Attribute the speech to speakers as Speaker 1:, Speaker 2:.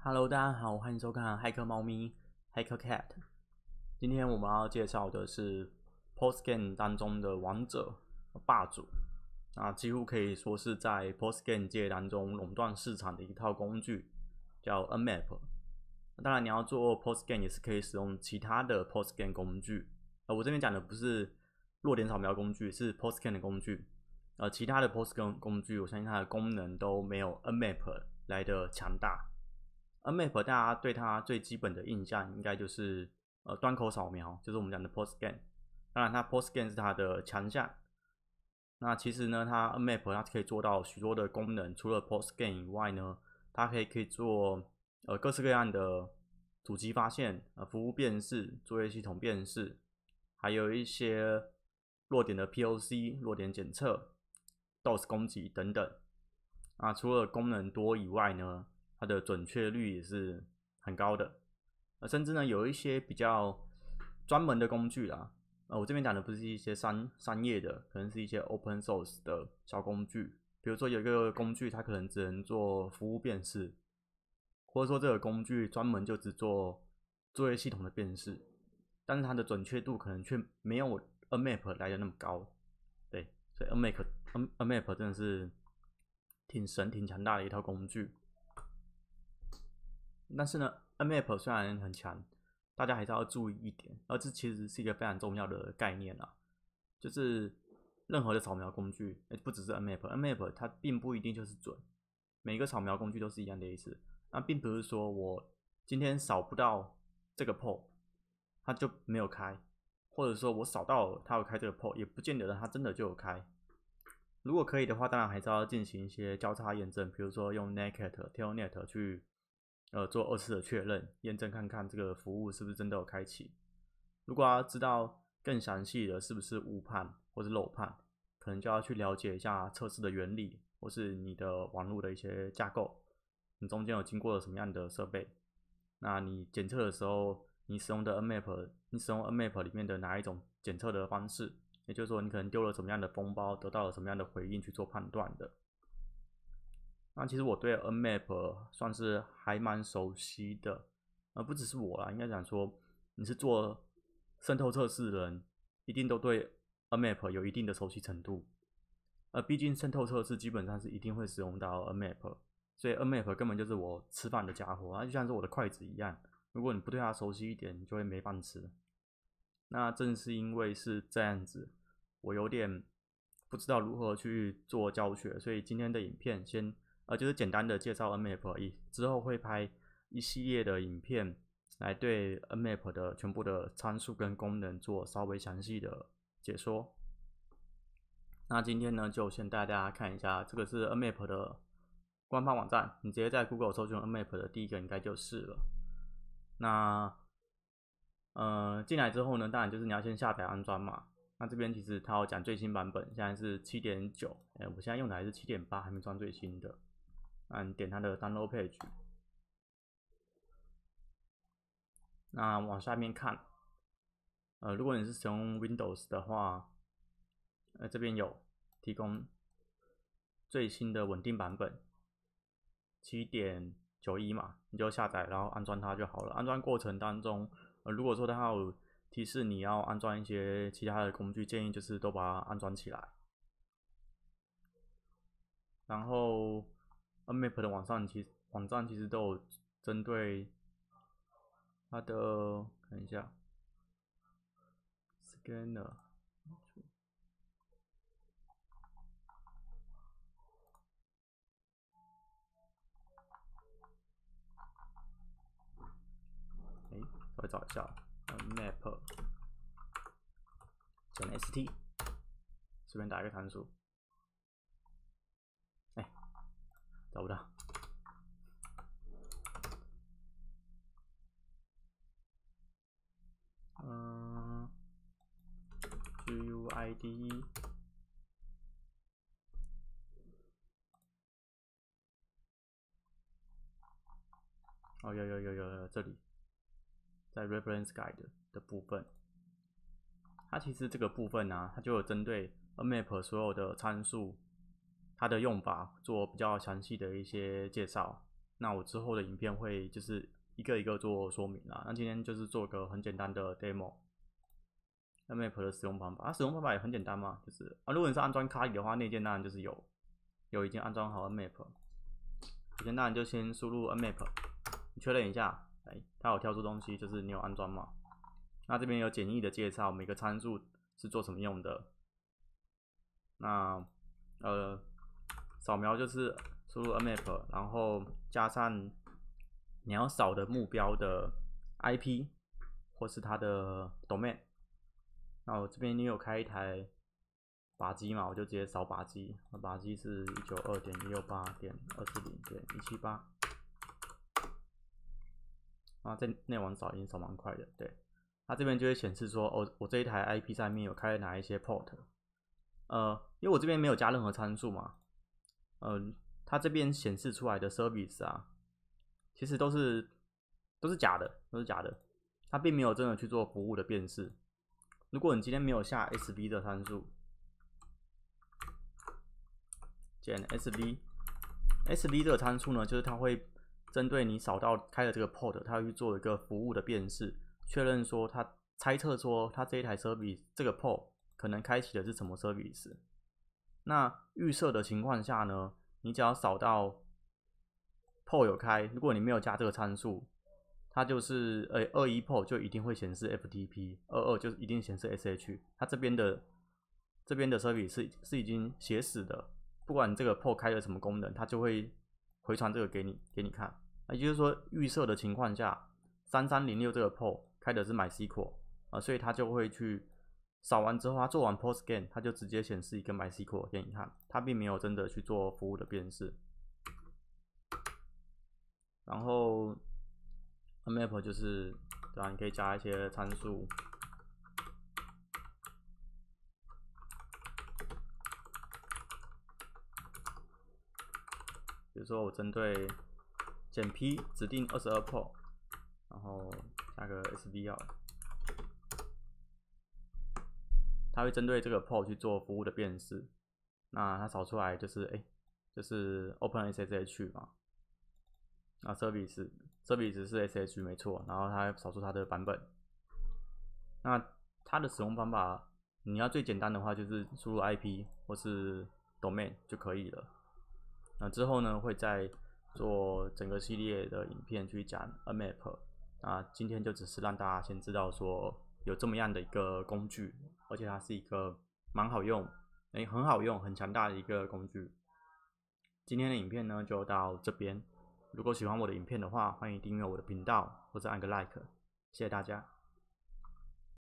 Speaker 1: Hello，大家好，欢迎收看《骇客猫咪》（Hacker Cat）。今天我们要介绍的是 Postgame 当中的王者霸主，那几乎可以说是在 Postgame 界当中垄断市场的一套工具，叫 Nmap。当然，你要做 Postgame 也是可以使用其他的 Postgame 工具。呃，我这边讲的不是弱点扫描工具，是 Postgame 的工具。呃，其他的 Postgame 工具，我相信它的功能都没有 Nmap 来的强大。Nmap 大家对它最基本的印象，应该就是呃端口扫描，就是我们讲的 Postgame。当然，它 Postgame 是它的强项。那其实呢，它 Nmap 它可以做到许多的功能，除了 Postgame 以外呢，它可以可以做。呃，各式各样的主机发现、呃服务辨识、作业系统辨识，还有一些弱点的 POC、弱点检测、DOS 攻击等等。啊，除了功能多以外呢，它的准确率也是很高的。呃，甚至呢，有一些比较专门的工具啦，呃，我这边讲的不是一些商商业的，可能是一些 Open Source 的小工具。比如说有一个工具，它可能只能做服务辨识。或者说这个工具专门就只做作业系统的辨识，但是它的准确度可能却没有 Nmap 来的那么高，对，所以 Nmap N Nmap 真的是挺神、挺强大的一套工具。但是呢，Nmap 虽然很强，大家还是要注意一点，而这其实是一个非常重要的概念啊，就是任何的扫描工具，不只是 Nmap，Nmap 它并不一定就是准，每个扫描工具都是一样的意思。那并不是说我今天扫不到这个 port，它就没有开，或者说我扫到它有开这个 port，也不见得它真的就有开。如果可以的话，当然还是要进行一些交叉验证，比如说用 naked telnet 去呃做二次的确认，验证看看这个服务是不是真的有开启。如果要知道更详细的是不是误判或是漏判，可能就要去了解一下测试的原理，或是你的网络的一些架构。你中间有经过了什么样的设备？那你检测的时候，你使用的 Nmap，你使用 Nmap 里面的哪一种检测的方式？也就是说，你可能丢了什么样的封包，得到了什么样的回应去做判断的。那其实我对 Nmap 算是还蛮熟悉的，而不只是我啦，应该讲说，你是做渗透测试的人，一定都对 Nmap 有一定的熟悉程度。呃，毕竟渗透测试基本上是一定会使用到 Nmap。所以 Nmap 根本就是我吃饭的家伙，它就像是我的筷子一样。如果你不对它熟悉一点，你就会没饭吃。那正是因为是这样子，我有点不知道如何去做教学，所以今天的影片先呃就是简单的介绍 Nmap 而已。之后会拍一系列的影片来对 Nmap 的全部的参数跟功能做稍微详细的解说。那今天呢，就先带大家看一下，这个是 Nmap 的。官方网站，你直接在 Google 搜寻 Nmap 的第一个应该就是了。那呃进来之后呢，当然就是你要先下载安装嘛。那这边其实它有讲最新版本，现在是七点九，哎，我现在用的还是七点八，还没装最新的。嗯点它的 Download Page，那往下面看，呃，如果你是使用 Windows 的话，呃，这边有提供最新的稳定版本。七点九一嘛，你就下载，然后安装它就好了。安装过程当中，呃，如果说它有提示你要安装一些其他的工具，建议就是都把它安装起来。然后，Nmap 的网上其实网站其实都有针对它的，看一下，Scanner。我找一下，map 减 st，随便打一个参数，哎，找不到，嗯，guid，哦，有有有有有这里。在 reference guide 的部分，它其实这个部分呢，它就有针对 Nmap 所有的参数，它的用法做比较详细的一些介绍。那我之后的影片会就是一个一个做说明啦。那今天就是做个很简单的 demo。Nmap 的使用方法，它使用方法也很简单嘛，就是啊，如果你是安装卡里的话，内建当然就是有有已经安装好 Nmap。首先当然就先输入 Map，你确认一下，哎，它有跳出东西，就是你有安装嘛。那这边有简易的介绍，每个参数是做什么用的。那呃，扫描就是输入 Nmap，然后加上你要扫的目标的 IP 或是它的 domain。那我这边你有开一台靶机嘛？我就直接扫靶机。那靶机是一九二点一六八点二四零点一七八。啊，在内网扫已经扫蛮快的。对，它这边就会显示说，哦，我这一台 IP 上面有开哪一些 port。呃，因为我这边没有加任何参数嘛。嗯，它这边显示出来的 service 啊，其实都是都是假的，都是假的。它并没有真的去做服务的辨识。如果你今天没有下 SV 的参数，减 SV，SV 这个参数呢，就是它会针对你扫到开的这个 port，它会去做一个服务的辨识，确认说它猜测说它这一台 service 这个 port 可能开启的是什么 service。那预设的情况下呢，你只要扫到 PO 有开，如果你没有加这个参数。它就是呃二一 por 就一定会显示 FTP，二二就一定显示 SH。它这边的这边的 service 是是已经写死的，不管你这个 PO 开了什么功能，它就会回传这个给你给你看。也就是说预设的情况下，三三零六这个 PO 开的是 MySQL 啊，所以它就会去扫完之后，他做完 post scan，他就直接显示一个 MySQL 给你看，他并没有真的去做服务的辨识，然后。Map 就是，对吧？你可以加一些参数，比如说我针对减 P 指定二十二 port，然后加个 SV 啊，它会针对这个 port 去做服务的辨识。那它扫出来就是，哎，就是 OpenSSH 嘛。那 service service 是 SH 没错，然后它扫出它的版本。那它的使用方法，你要最简单的话就是输入 IP 或是 domain 就可以了。那之后呢，会再做整个系列的影片去讲 A Map，。那今天就只是让大家先知道说有这么样的一个工具，而且它是一个蛮好用，哎，很好用，很强大的一个工具。今天的影片呢就到这边。如果喜欢我的影片的话，欢迎订阅我的频道或者按个 like，谢谢大家。